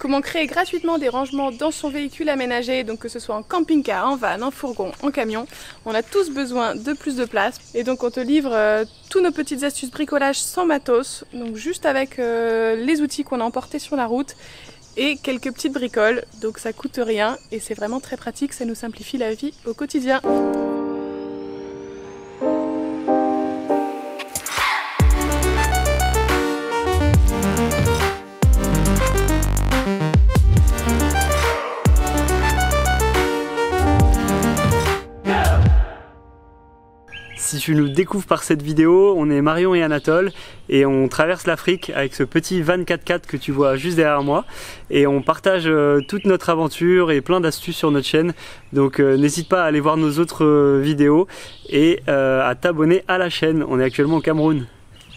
Comment créer gratuitement des rangements dans son véhicule aménagé, donc que ce soit en camping-car, en van, en fourgon, en camion. On a tous besoin de plus de place et donc on te livre euh, tous nos petites astuces bricolage sans matos, donc juste avec euh, les outils qu'on a emportés sur la route et quelques petites bricoles, donc ça coûte rien et c'est vraiment très pratique, ça nous simplifie la vie au quotidien. Si tu nous découvres par cette vidéo, on est Marion et Anatole et on traverse l'Afrique avec ce petit van 4x4 que tu vois juste derrière moi et on partage euh, toute notre aventure et plein d'astuces sur notre chaîne donc euh, n'hésite pas à aller voir nos autres euh, vidéos et à t'abonner à la chaîne. On est actuellement au Cameroun.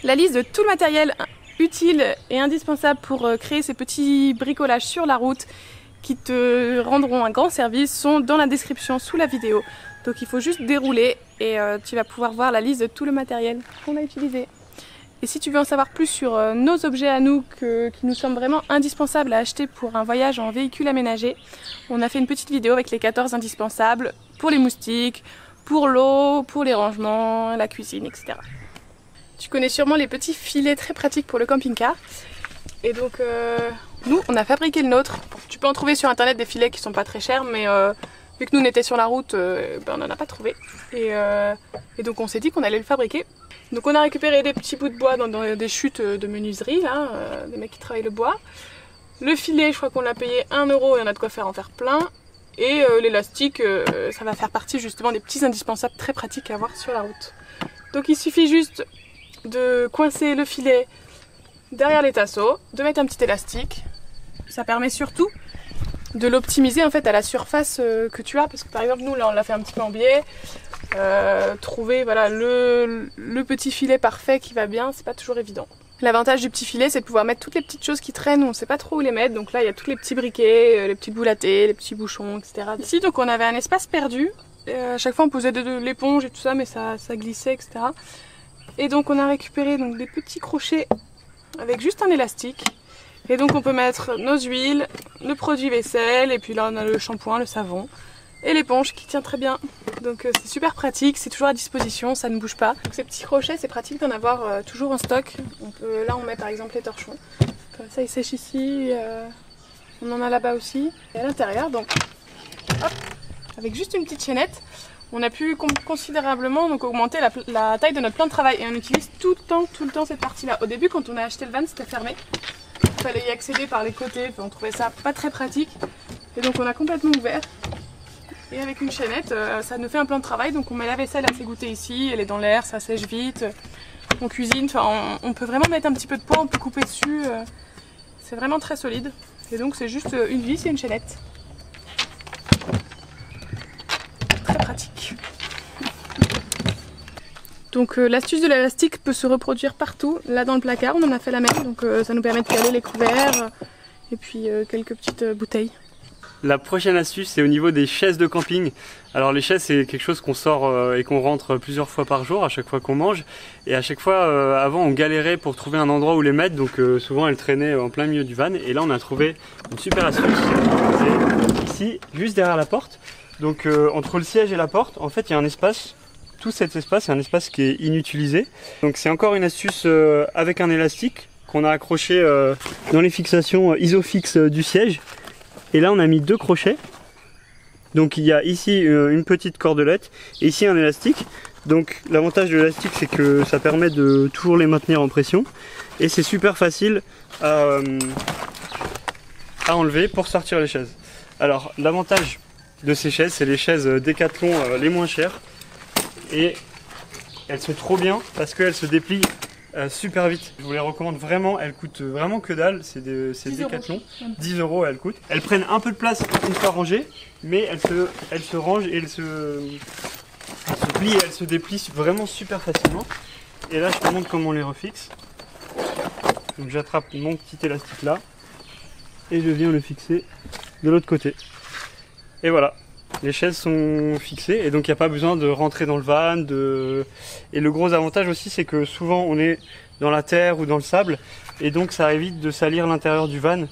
La liste de tout le matériel utile et indispensable pour créer ces petits bricolages sur la route qui te rendront un grand service sont dans la description sous la vidéo. Donc il faut juste dérouler et euh, tu vas pouvoir voir la liste de tout le matériel qu'on a utilisé. Et si tu veux en savoir plus sur euh, nos objets à nous qui nous semblent vraiment indispensables à acheter pour un voyage en véhicule aménagé, on a fait une petite vidéo avec les 14 indispensables pour les moustiques, pour l'eau, pour les rangements, la cuisine, etc. Tu connais sûrement les petits filets très pratiques pour le camping-car. Et donc euh, nous on a fabriqué le nôtre. Tu peux en trouver sur internet des filets qui sont pas très chers mais Vu que nous on était sur la route, euh, ben, on n'en a pas trouvé. Euh, et, donc on s'est dit qu'on allait le fabriquer. Donc on a récupéré des petits bouts de bois dans, des chutes de menuiserie, là, euh, des mecs qui travaillent le bois. Le filet, je crois qu'on l'a payé 1 euro et on a de quoi faire en faire plein. Et l'élastique, ça va faire partie justement des petits indispensables très pratiques à avoir sur la route. Donc il suffit juste de coincer le filet derrière les tasseaux, de mettre un petit élastique. Ça permet surtout de l'optimiser en fait à la surface euh, que tu as. Parce que par exemple nous là on l'a fait un petit peu en biais euh, trouver voilà le, petit filet parfait qui va bien c'est pas toujours évident. L'avantage du petit filet c'est de pouvoir mettre toutes les petites choses qui traînent. On sait pas trop où les mettre. Donc là il y a tous les petits briquets euh, les petites boules à thé les petits bouchons etc ici donc on avait un espace perdu. À chaque fois on posait de, l'éponge et tout ça mais ça, ça glissait etc et donc on a récupéré donc des petits crochets avec juste un élastique et donc on peut mettre nos huiles, le produit vaisselle, et puis là on a le shampoing, le savon et l'éponge qui tient très bien. Donc euh, c'est super pratique, c'est toujours à disposition, ça ne bouge pas. ces petits crochets, c'est pratique d'en avoir euh, toujours en stock. là on met par exemple les torchons. Comme ça ils sèchent ici, euh, on en a là-bas aussi. Et à l'intérieur, donc hop, avec juste une petite chaînette, on a pu considérablement donc, augmenter la, taille de notre plan de travail. Et on utilise tout le temps, tout le temps cette partie-là. Au début quand on a acheté le van c'était fermé fallait y accéder par les côtés, on trouvait ça pas très pratique. Et donc on a complètement ouvert. Et avec une chaînette, euh, ça nous fait un plan de travail. Donc on met la vaisselle à s'égoutter ici, elle est dans l'air, ça sèche vite. On cuisine, on, peut vraiment mettre un petit peu de poids, on peut couper dessus. Euh, c'est vraiment très solide. Et donc c'est juste une vis et une chaînette. Très pratique. Donc euh, l'astuce de l'élastique peut se reproduire partout. Là dans le placard, on en a fait la même, donc euh, ça nous permet de caler les couverts et puis euh, quelques petites bouteilles. La prochaine astuce, c'est au niveau des chaises de camping. Alors les chaises, c'est quelque chose qu'on sort et qu'on rentre plusieurs fois par jour, à chaque fois qu'on mange. Et à chaque fois, avant, on galérait pour trouver un endroit où les mettre, donc souvent elles traînaient en plein milieu du van. Et là, on a trouvé une super astuce. C'est ici, juste derrière la porte. Donc entre le siège et la porte, en fait, il y a un espace tout cet espace est un espace qui est inutilisé. Donc c'est encore une astuce euh, avec un élastique qu'on a accroché euh, dans les fixations euh, isofix du siège. Et là on a mis deux crochets. Donc il y a ici une petite cordelette et ici un élastique. Donc l'avantage de l'élastique c'est que ça permet de toujours les maintenir en pression. Et c'est super facile à, à enlever pour sortir les chaises. Alors l'avantage de ces chaises, c'est les chaises Decathlon les moins chères et elles sont trop bien parce qu'elles se déplient euh, super vite. Je vous les recommande vraiment, elles coûtent vraiment que dalle, c'est des, 10 euros elles coûtent. Elles prennent un peu de place une fois rangées, mais elles se, elles se rangent et elles se, plient et elles se déplient vraiment super facilement. Et là je te montre comment on les refixe. Donc j'attrape mon petit élastique là et je viens le fixer de l'autre côté. Et voilà, les chaises sont fixées et donc il n'y a pas besoin de rentrer dans le van. Et le gros avantage aussi c'est que souvent on est dans la terre ou dans le sable et donc ça évite de salir l'intérieur du van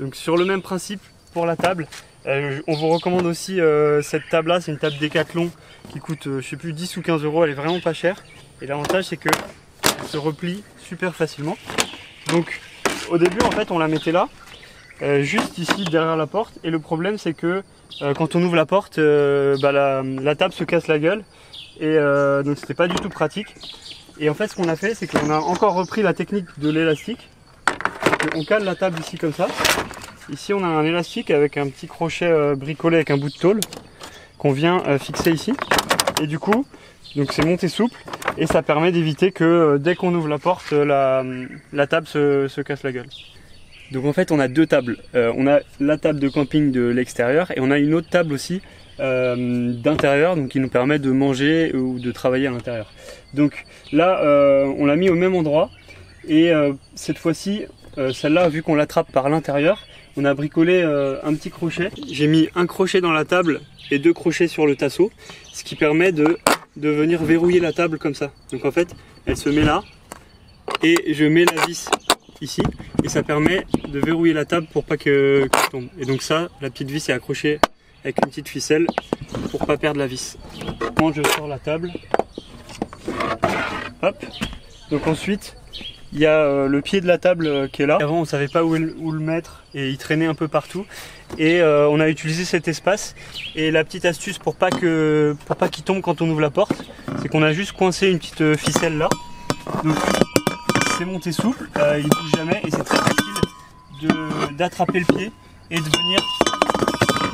Donc sur le même principe pour la table, euh, on vous recommande aussi euh, cette table là, c'est une table Decathlon qui coûte je sais plus 10 ou 15 euros, elle est vraiment pas chère. Et l'avantage c'est que elle se replie super facilement. Donc au début en fait on la mettait là, juste ici derrière la porte. Et le problème c'est que quand on ouvre la porte, bah, la, table se casse la gueule. Et donc c'était pas du tout pratique. Et en fait, ce qu'on a fait, c'est qu'on a encore repris la technique de l'élastique. On cale la table ici comme ça. Ici, on a un élastique avec un petit crochet euh, bricolé avec un bout de tôle qu'on vient euh, fixer ici. Et du coup, donc c'est monté souple et ça permet d'éviter que euh, dès qu'on ouvre la porte, la, table se, casse la gueule. Donc en fait, on a deux tables. on a la table de camping de l'extérieur et on a une autre table aussi euh, d'intérieur, donc qui nous permet de manger ou de travailler à l'intérieur. Donc là, euh, on l'a mis au même endroit et euh, cette fois-ci, celle-là, vu qu'on l'attrape par l'intérieur, on a bricolé un petit crochet. J'ai mis un crochet dans la table et deux crochets sur le tasseau, ce qui permet de, de venir verrouiller la table comme ça. Donc en fait, elle se met là et je mets la vis ici et ça permet de verrouiller la table pour pas que, tombe. Et donc ça, la petite vis est accrochée avec une petite ficelle pour pas perdre la vis. Quand je sors la table, hop. Donc ensuite, il y a euh, le pied de la table euh, qui est là. Avant, on savait pas où, le mettre et il traînait un peu partout. Et euh, on a utilisé cet espace. Et la petite astuce pour pas qu'il tombe quand on ouvre la porte, c'est qu'on a juste coincé une petite ficelle là. C'est monté souple, il bouge jamais et c'est très facile d'attraper le pied et de venir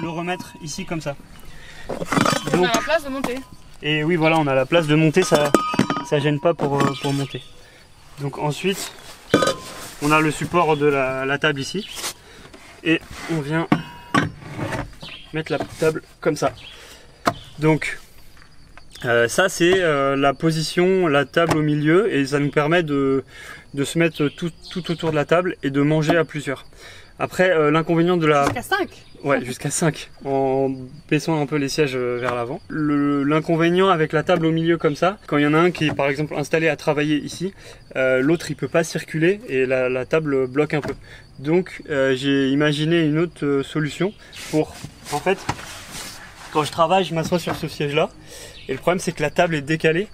le remettre ici comme ça. on a la place de monter. Et oui, voilà, on a la place de monter, ça ça gêne pas pour, euh, pour monter. Donc ensuite, on a le support de la, table ici. Et on vient mettre la table comme ça. Donc euh, ça c'est euh, la position, la table au milieu et ça nous permet de, de se mettre tout, tout, autour de la table et de manger à plusieurs. Après l'inconvénient de la... Jusqu'à 5 Ouais, jusqu'à 5, en baissant un peu les sièges euh, vers l'avant. L'inconvénient avec la table au milieu comme ça, quand il y en a un qui est par exemple installé à travailler ici, euh, l'autre il peut pas circuler et la, table bloque un peu. Donc euh, j'ai imaginé une autre solution pour, en fait, quand je travaille, je m'assois sur ce siège là, et le problème c'est que la table est décalée,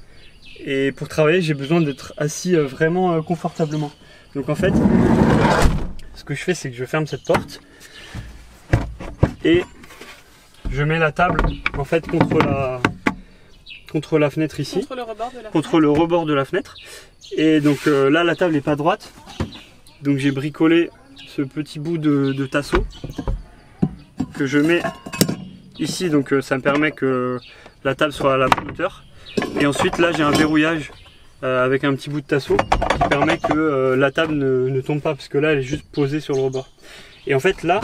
et pour travailler j'ai besoin d'être assis vraiment confortablement. Donc en fait, ce que je fais c'est que je ferme cette porte, et je mets la table en fait contre la contre la fenêtre ici, contre le rebord de la, fenêtre. Le rebord de la fenêtre. Et donc euh, là la table n'est pas droite, donc j'ai bricolé ce petit bout de, tasseau que je mets ici, donc euh, ça me permet que la table soit à la hauteur. Et ensuite là j'ai un verrouillage euh, avec un petit bout de tasseau qui permet que la table ne, tombe pas parce que là elle est juste posée sur le rebord. Et en fait là,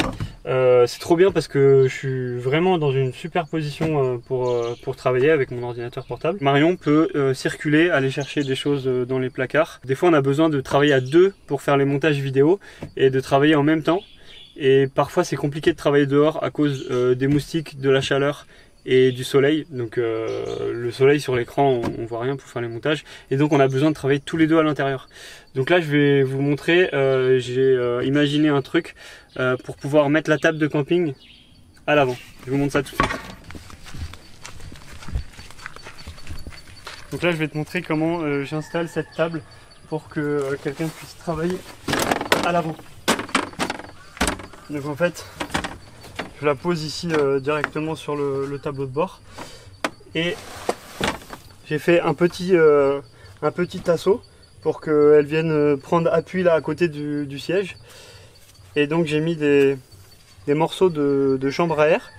euh, c'est trop bien parce que je suis vraiment dans une super position euh, pour, euh, pour travailler avec mon ordinateur portable. Marion peut circuler, aller chercher des choses dans les placards. Des fois on a besoin de travailler à deux pour faire les montages vidéo et de travailler en même temps. Et parfois c'est compliqué de travailler dehors à cause des moustiques, de la chaleur et du soleil. Donc euh, le soleil sur l'écran, on, voit rien pour faire les montages. Et donc on a besoin de travailler tous les deux à l'intérieur. Donc là je vais vous montrer, euh, j'ai euh, imaginé un truc pour pouvoir mettre la table de camping à l'avant. Je vous montre ça tout de suite. Donc là je vais te montrer comment j'installe cette table pour que quelqu'un puisse travailler à l'avant. Donc en fait, je la pose ici euh, directement sur le, tableau de bord. Et j'ai fait un petit, euh, un petit assaut pour qu'elle vienne euh, prendre appui là à côté du, siège. Et donc j'ai mis des, morceaux de, chambre à air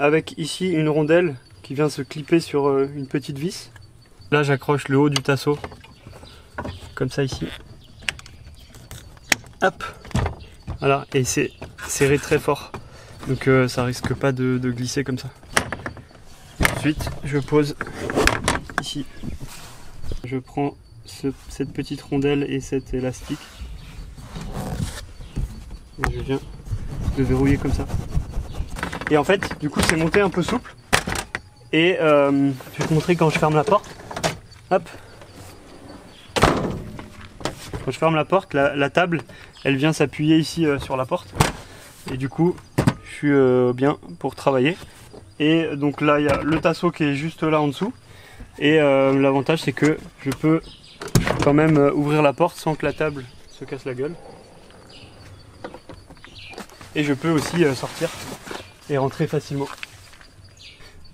avec ici une rondelle qui vient se clipper sur une petite vis. Là j'accroche le haut du tasseau comme ça ici. Hop voilà, et c'est serré très fort. Donc euh, ça risque pas de, glisser comme ça. Ensuite, je pose ici. Je prends cette petite rondelle et cet élastique. Et je viens de verrouiller comme ça. Et en fait, du coup, c'est monté un peu souple. Et euh, je vais te montrer quand je ferme la porte. Hop. Quand je ferme la porte, la, table, elle vient s'appuyer ici euh, sur la porte. Et du coup, je suis euh, bien pour travailler. Et donc là, il y a le tasseau qui est juste là en dessous. Et l'avantage, c'est que je peux quand même ouvrir la porte sans que la table se casse la gueule. Et je peux aussi sortir et rentrer facilement.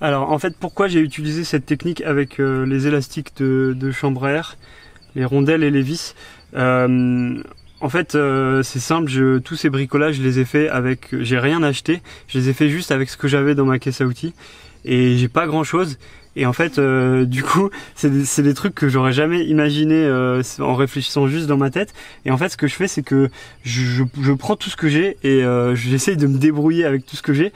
Alors en fait pourquoi j'ai utilisé cette technique avec euh, les élastiques de, chambre à air, les rondelles et les vis? euh, En fait euh, c'est simple, tous ces bricolages je les ai fait avec, j'ai rien acheté, je les ai fait juste avec ce que j'avais dans ma caisse à outils et j'ai pas grand chose. Et en fait, du coup, c'est des, des, trucs que j'aurais jamais imaginé en réfléchissant juste dans ma tête. Et en fait, ce que je fais, c'est que je, je, prends tout ce que j'ai et j'essaye de me débrouiller avec tout ce que j'ai.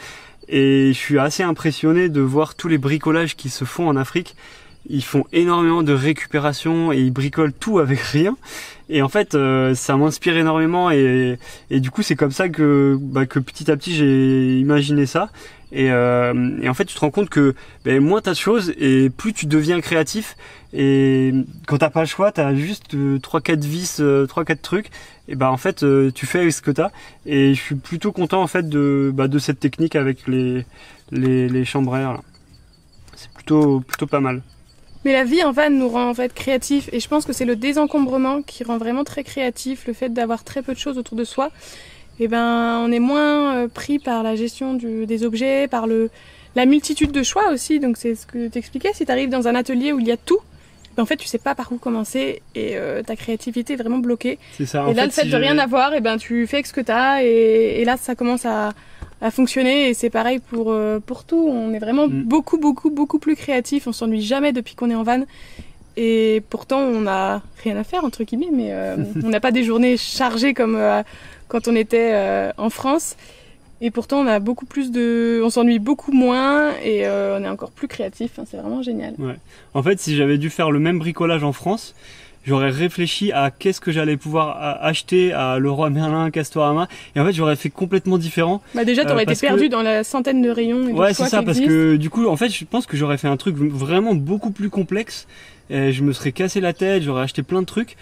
Et je suis assez impressionné de voir tous les bricolages qui se font en Afrique. Ils font énormément de récupération et ils bricolent tout avec rien. Et en fait, euh, ça m'inspire énormément et, du coup, c'est comme ça que, bah, que petit à petit, j'ai imaginé ça. Et, euh, en fait, tu te rends compte que ben, moins t'as de choses et plus tu deviens créatif. Et quand t'as pas le choix, t'as juste euh, trois 4 quatre vis, euh, trois quatre trucs. Et bah en fait, euh, tu fais avec ce que t'as. Et je suis plutôt content en fait de, bah, de cette technique avec les, les, les chambres. C'est plutôt, plutôt pas mal. Mais la vie en van nous rend en fait créatifs et je pense que c'est le désencombrement qui rend vraiment très créatif, le fait d'avoir très peu de choses autour de soi. Et eh ben on est moins pris par la gestion du, des objets, par le, la multitude de choix aussi. Donc c'est ce que tu expliquais, si tu arrives dans un atelier où il y a tout, en fait, tu sais pas par où commencer et euh, ta créativité est vraiment bloquée. C'est ça. Et là, le fait de rien avoir, et ben tu fais ce que tu as et, et, là, ça commence à, à fonctionner et c'est pareil pour euh, pour tout. On est vraiment mm. beaucoup beaucoup beaucoup plus créatif. On s'ennuie jamais depuis qu'on est en van. Et pourtant, on n'a rien à faire entre guillemets, mais euh, on n'a pas des journées chargées comme quand on était en France. Et pourtant, on a beaucoup plus de, on s'ennuie beaucoup moins et euh, on est encore plus créatif. c'est vraiment génial. Ouais. En fait, si j'avais dû faire le même bricolage en France, j'aurais réfléchi à qu'est-ce que j'allais pouvoir acheter à Leroy Merlin, Castorama, et en fait, j'aurais fait complètement différent. Bah déjà, t'aurais euh, été perdu dans la centaine de rayons. Et ouais, c'est ça, parce que du coup, en fait, je pense que j'aurais fait un truc vraiment beaucoup plus complexe. Et je me serais cassé la tête, j'aurais acheté plein de trucs.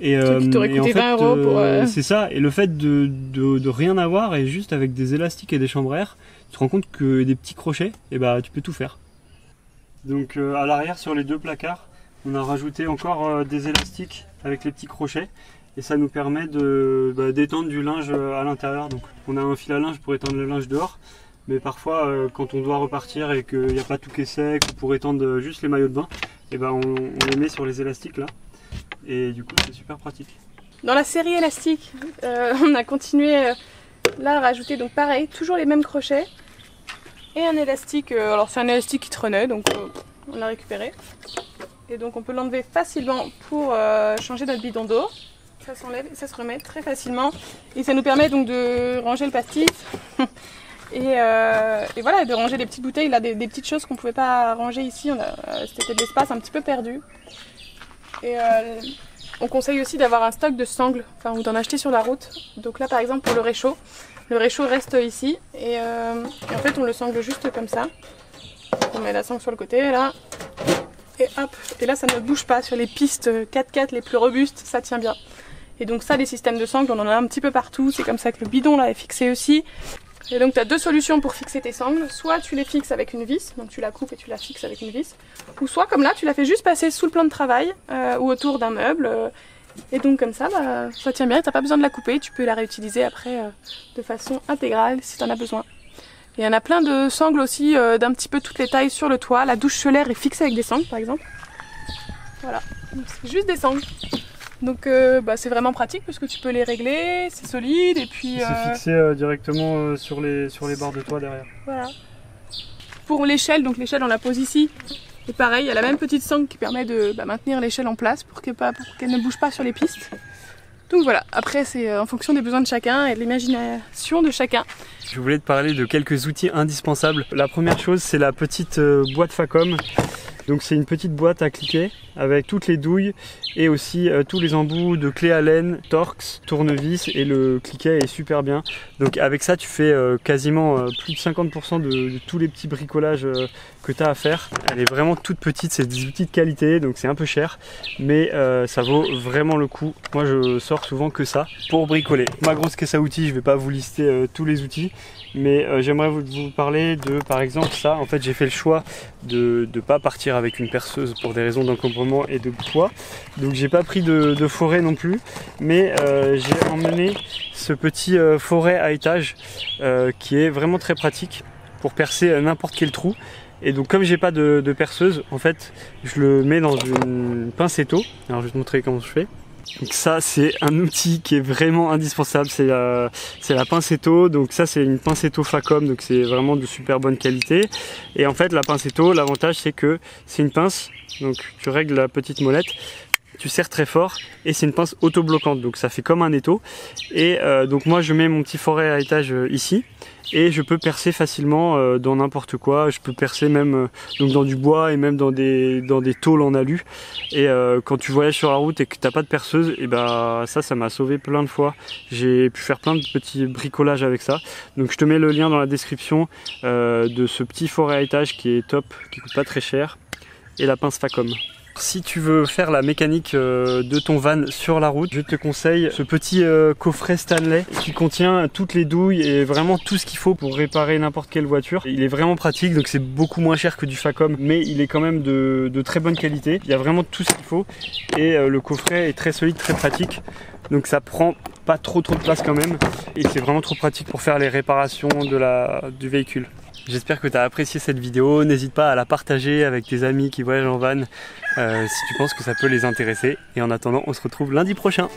Et, euh, et en fait, euh, euh, C'est ça. Et le fait de, de, de, rien avoir et juste avec des élastiques et des chambres à air, tu te rends compte que des petits crochets, et bah tu peux tout faire. Donc à l'arrière sur les deux placards, on a rajouté encore des élastiques avec les petits crochets et ça nous permet de bah, d'étendre du linge à l'intérieur. Donc on a un fil à linge pour étendre le linge dehors, mais parfois quand on doit repartir et qu'il n'y a pas tout qui est sec ou pour étendre juste les maillots de bain, et eh ben on, les met sur les élastiques là et du coup c'est super pratique. Dans la série élastique, euh, on a continué euh, là à rajouter donc pareil, toujours les mêmes crochets et un élastique, euh, alors c'est un élastique qui traînait donc on l'a récupéré et donc on peut l'enlever facilement pour changer notre bidon d'eau. Ça s'enlève et ça se remet très facilement et ça nous permet donc de ranger le pastis et, voilà de ranger des petites bouteilles là des, petites choses qu'on pouvait pas ranger ici. C'était de l'espace un petit peu perdu. Et euh, on conseille aussi d'avoir un stock de sangles, enfin ou d'en acheter sur la route. Donc là par exemple pour le réchaud, le réchaud reste ici et, euh, en fait on le sangle juste comme ça. On met la sangle sur le côté là et hop, et là ça ne bouge pas sur les pistes 4x4 les plus robustes, ça tient bien. Et donc ça les systèmes de sangles on en a un petit peu partout, c'est comme ça que le bidon là est fixé aussi. Et donc tu as deux solutions pour fixer tes sangles. Soit tu les fixes avec une vis, donc tu la coupes et tu la fixes avec une vis. Ou soit comme là, tu la fais juste passer sous le plan de travail euh, ou autour d'un meuble. Euh, et donc comme ça, bah, ça tient bien, t'as pas besoin de la couper, tu peux la réutiliser après euh, de façon intégrale si tu en as besoin. Et il y en a plein de sangles aussi d'un petit peu toutes les tailles sur le toit. La douche solaire est fixée avec des sangles par exemple. Voilà, c'est juste des sangles. Donc euh, bah, c'est vraiment pratique parce que tu peux les régler, c'est solide et puis. C'est euh, fixé euh, directement sur les sur les barres de toit derrière. Voilà. Pour l'échelle, donc l'échelle on la pose ici. Et pareil, il y a la même petite sangle qui permet de bah, maintenir l'échelle en place pour qu'elle ne bouge pas sur les pistes. Donc voilà, après c'est en fonction des besoins de chacun et de l'imagination de chacun. Je voulais te parler de quelques outils indispensables. La première chose, c'est la petite euh, boîte Facom. Donc c'est une petite boîte à cliquer avec toutes les douilles et aussi euh, tous les embouts de clés Allen, Torx, tournevis et le cliquet est super bien. Donc avec ça tu fais euh, quasiment euh, plus de 50% de, tous les petits bricolages que tu as à faire. Elle est vraiment toute petite, c'est des outils de qualité donc c'est un peu cher mais ça vaut vraiment le coup. Moi je sors souvent que ça pour bricoler. Ma grosse caisse à outils, je vais pas vous lister tous les outils mais j'aimerais vous, parler de par exemple ça. En fait j'ai fait le choix de ne pas partir avec une perceuse pour des raisons d'encombrement et de poids. Donc j'ai pas pris de, forêt non plus, mais euh, j'ai emmené ce petit euh, forêt à étage euh, qui est vraiment très pratique pour percer n'importe quel trou. Et donc comme j'ai pas de, perceuse, en fait, je le mets dans une pincetto. Alors je vais te montrer comment je fais. Donc ça c'est un outil qui est vraiment indispensable, c'est la, c'est la pincetto. Donc ça c'est une pincetto Facom, donc c'est vraiment de super bonne qualité. Et en fait la pincetto, l'avantage c'est que c'est une pince, donc tu règles la petite molette, tu serres très fort et c'est une pince auto-bloquante donc ça fait comme un étau. Et euh, donc moi je mets mon petit forêt à étage euh, ici et je peux percer facilement euh, dans n'importe quoi. Je peux percer même donc dans du bois et même dans des dans des tôles en alu. Et quand tu voyages sur la route et que t'as pas de perceuse et ben ça ça m'a sauvé plein de fois. J'ai pu faire plein de petits bricolages avec ça. Donc je te mets le lien dans la description de ce petit forêt à étage qui est top qui coûte pas très cher. Et la pince Facom si tu veux faire la mécanique euh, de ton van sur la route, je te conseille ce petit euh, coffret Stanley qui contient toutes les douilles et vraiment tout ce qu'il faut pour réparer n'importe quelle voiture. Il est vraiment pratique, donc c'est beaucoup moins cher que du Facom, mais il est quand même de, très bonne qualité. Il y a vraiment tout ce qu'il faut et euh, le coffret est très solide, très pratique. Donc ça prend pas trop trop de place quand même et c'est vraiment trop pratique pour faire les réparations du véhicule. J'espère que tu as apprécié cette vidéo. N'hésite pas à la partager avec tes amis qui voyagent en van euh, si tu penses que ça peut les intéresser. Et en attendant, on se retrouve lundi prochain.